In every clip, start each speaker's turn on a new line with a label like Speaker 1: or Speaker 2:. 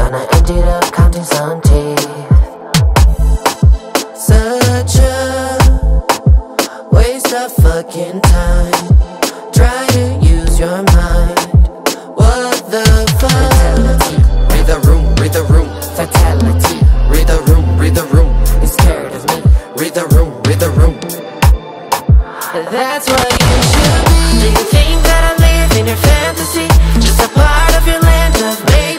Speaker 1: I ended up counting some teeth. Such a waste of fucking time. Try to use your mind. What the fuck? Read the room, read the room. Read the room, read the room. It's. Read the room, read the room. That's you should. Do you think that I live in your fantasy? Just a part of your land of make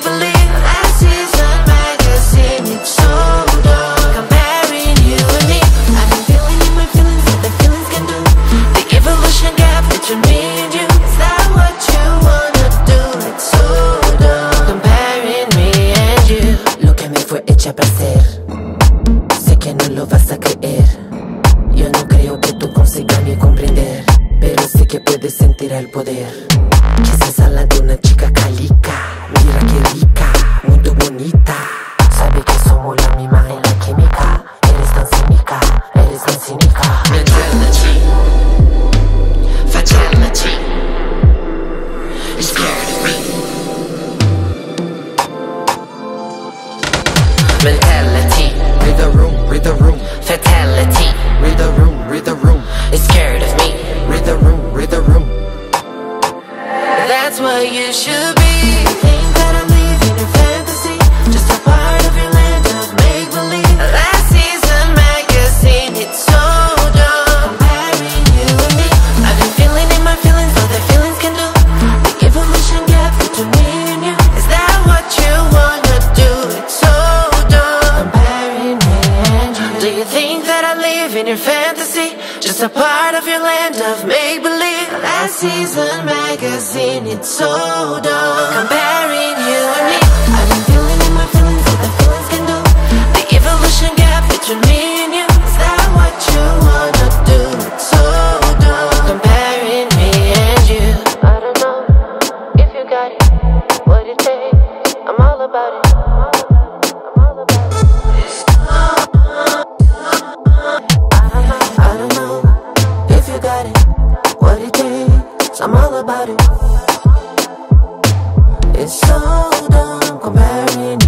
Speaker 1: hecha para ser. Sé que no lo vas a creer. Yo no creo que tú consigas ni comprender. Pero sé que puedes sentir el poder. Que se ala de una chica calica. Mentality, read the room, read the room. Fatality, read the room, read the room. It's scared of me. Read the room, read the room. That's what you should be. Live in your fantasy? Just a part of your land of make believe. Last season magazine, it's so dumb. I'm all about it. It's so dumb comparing